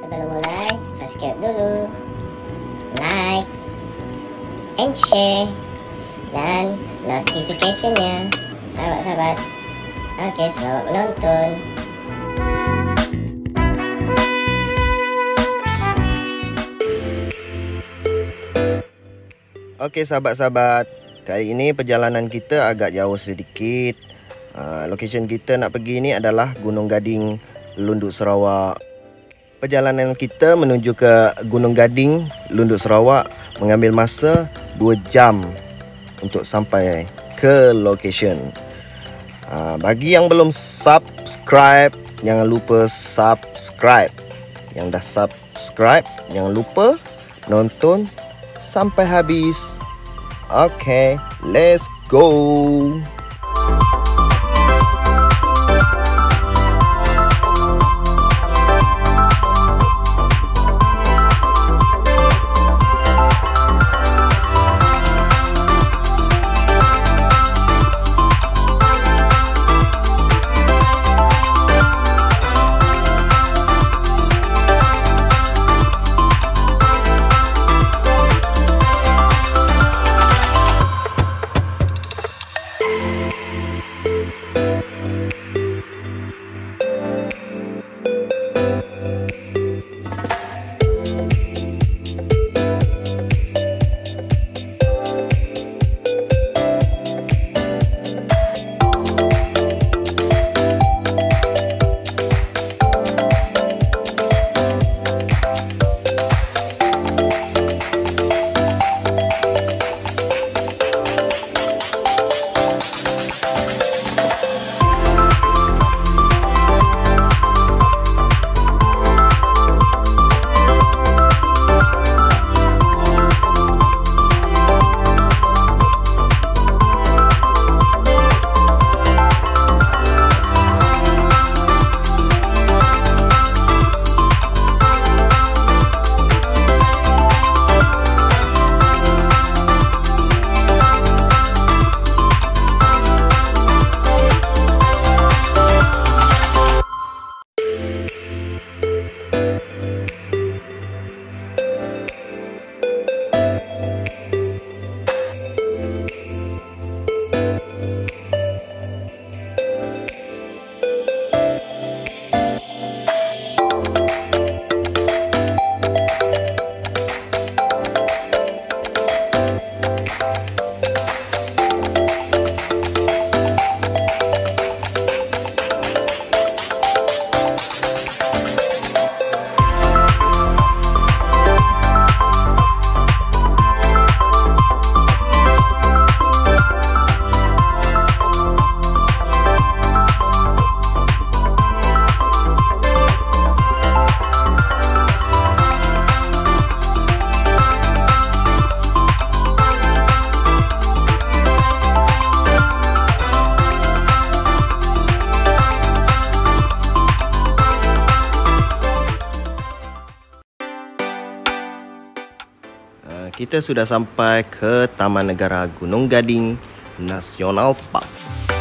Sebelum mulai, subscribe dulu. Like and share dan notificationnya. Sahabat-sahabat. Okey, selamat menonton. Okey sahabat-sahabat, kali ini perjalanan kita agak jauh sedikit. Uh, location kita nak pergi ni adalah Gunung Gading, Lunduk Sarawak. Perjalanan kita menuju ke Gunung Gading, Lunduk Sarawak mengambil masa 2 jam untuk sampai ke location. Uh, bagi yang belum subscribe, jangan lupa subscribe. Yang dah subscribe, jangan lupa nonton sampai habis. Okay, let's go. Kita sudah sampai ke Taman Negara Gunung Gading National Park.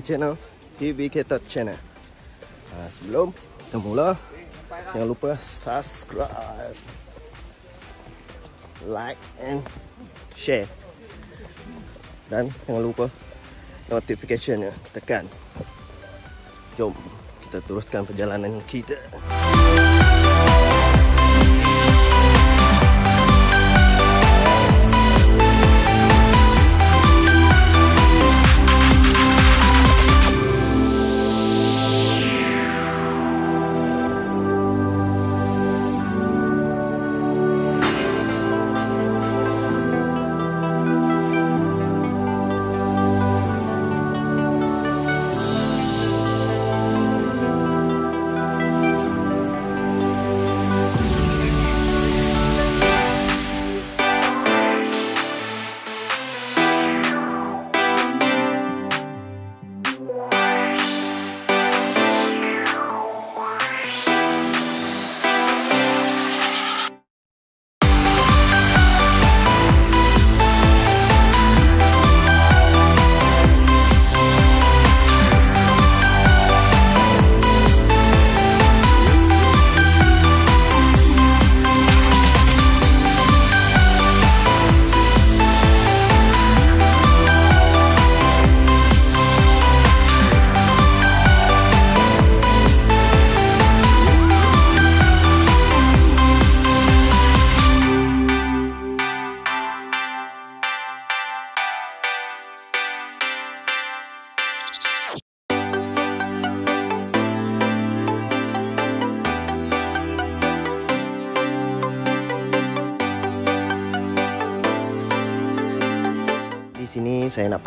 Channel TV Cater Channel. Uh, sebelum kita mula, jangan lupa subscribe. like and share. Dan jangan lupa notification tekan. Jom kita teruskan perjalanan kita.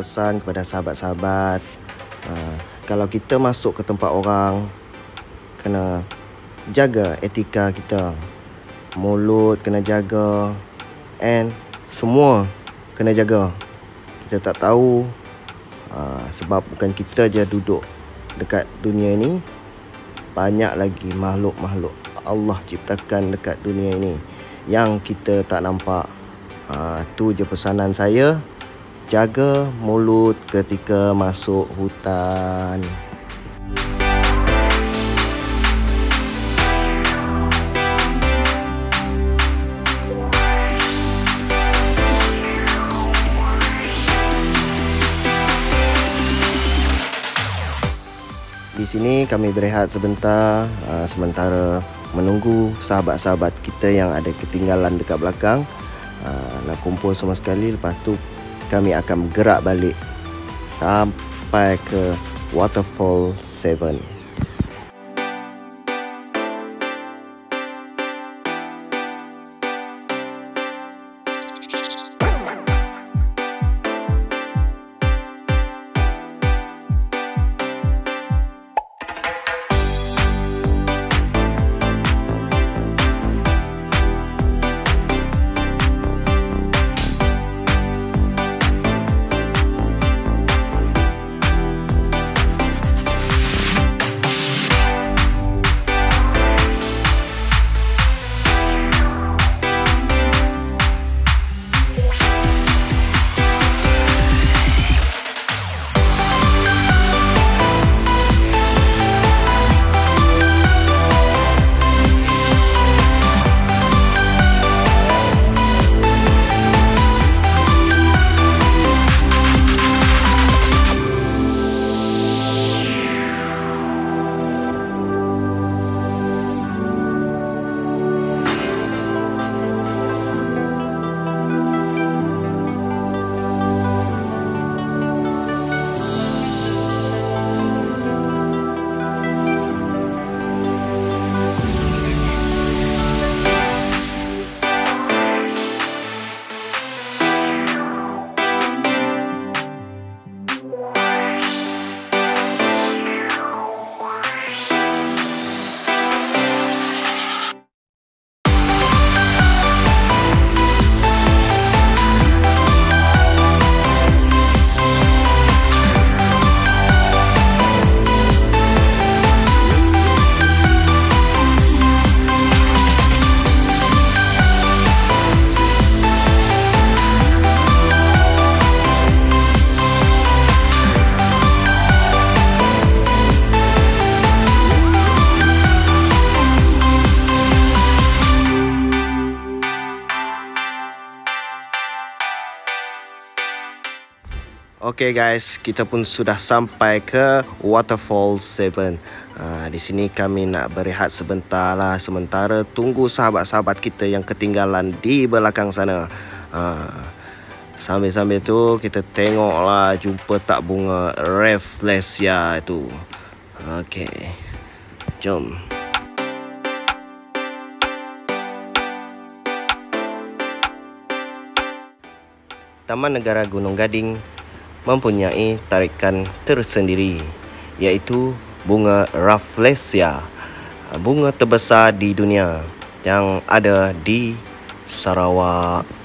Pesan kepada sahabat-sahabat uh, kalau kita masuk ke tempat orang kena jaga etika kita. Mulut kena jaga and semua kena jaga. Kita tak tahu uh, sebab bukan kita je duduk dekat dunia ini. Banyak lagi makhluk-makhluk Allah ciptakan dekat dunia ini yang kita tak nampak. Uh, tu je pesanan saya jaga mulut ketika masuk hutan. Di sini kami berehat sebentar uh, sementara menunggu sahabat-sahabat kita yang ada ketinggalan dekat belakang uh, nak kumpul semua sekali lepas tu kami akan bergerak balik sampai ke Waterfall 7. Okay guys, kita pun sudah sampai ke Waterfall 7. Uh, di sini kami nak berehat sebentar lah sementara tunggu sahabat-sahabat kita yang ketinggalan di belakang sana. Uh, sambil-sambil tu kita tengoklah jumpa tak bunga Rafflesia itu. Okay. Jom. Taman Negara Gunung Gading mempunyai tarikan tersendiri iaitu bunga Rafflesia bunga terbesar di dunia yang ada di Sarawak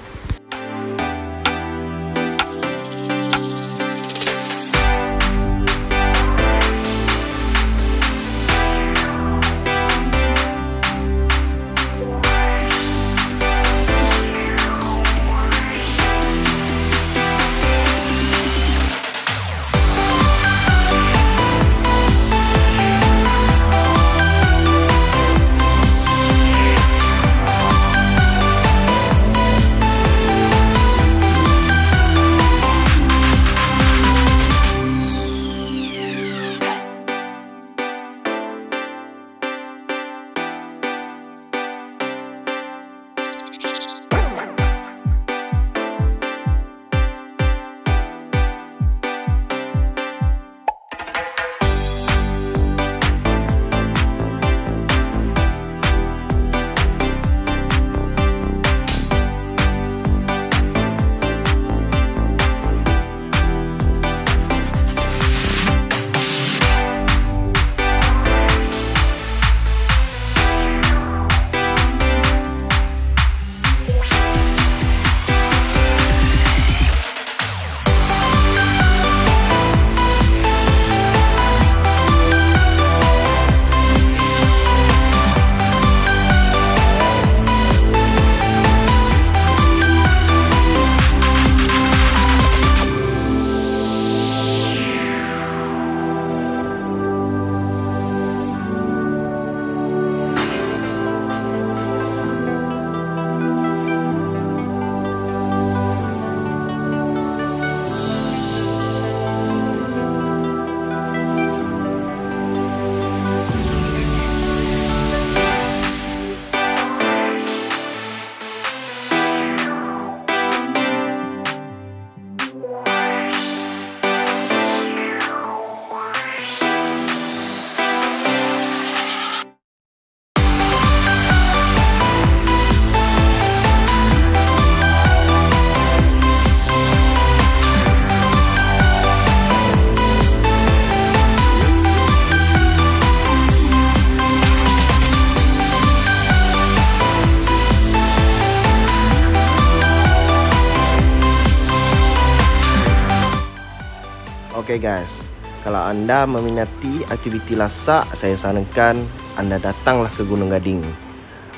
anda meminati aktiviti lasak, saya sarankan anda datanglah ke Gunung Gading.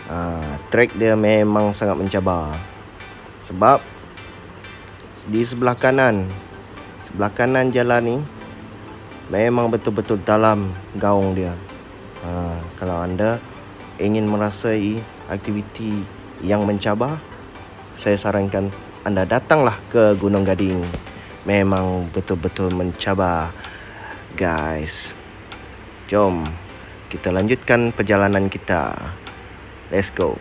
Uh, trek dia memang sangat mencabar. Sebab di sebelah kanan, sebelah kanan jalan ni memang betul-betul dalam gaung dia. Uh, kalau anda ingin merasai aktiviti yang mencabar, saya sarankan anda datanglah ke Gunung Gading memang betul-betul mencabar guys jom kita lanjutkan perjalanan kita. Let's go